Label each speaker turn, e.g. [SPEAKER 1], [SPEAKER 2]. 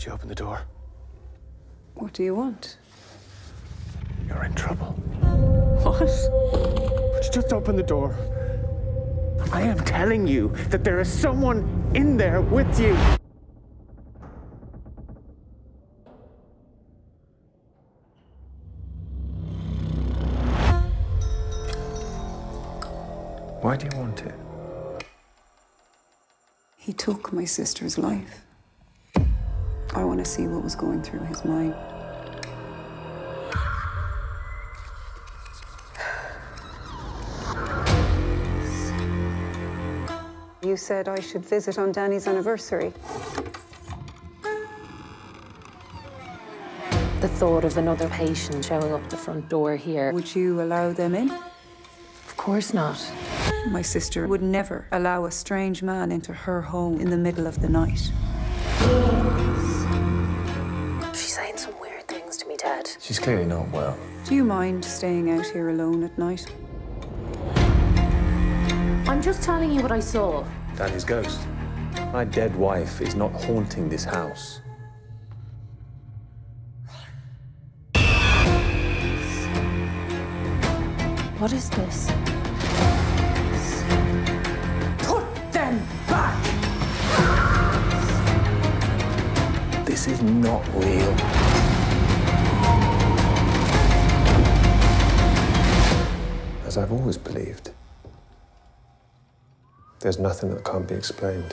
[SPEAKER 1] Would you open the door?
[SPEAKER 2] What do you want?
[SPEAKER 1] You're in trouble.
[SPEAKER 2] What?
[SPEAKER 1] Would you just open the door? I am telling you that there is someone in there with you.
[SPEAKER 3] Why do you want it?
[SPEAKER 2] He took my sister's life. I want to see what was going through his mind. You said I should visit on Dani's anniversary.
[SPEAKER 4] The thought of another patient showing up the front door here.
[SPEAKER 2] Would you allow them in?
[SPEAKER 4] Of course not.
[SPEAKER 2] My sister would never allow a strange man into her home in the middle of the night.
[SPEAKER 4] Things to me, Dad.
[SPEAKER 3] She's clearly not well.
[SPEAKER 2] Do you mind staying out here alone at night?
[SPEAKER 4] I'm just telling you what I saw.
[SPEAKER 3] Dani's ghost. My dead wife is not haunting this house.
[SPEAKER 4] What is this?
[SPEAKER 1] Put them back!
[SPEAKER 3] This is not real. As I've always believed, there's nothing that can't be explained.